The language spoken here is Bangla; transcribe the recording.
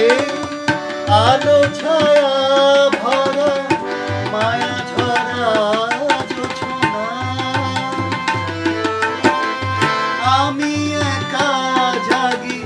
হে আলো ছায়া ভরা মায়া ঝরা আমি একা জাগি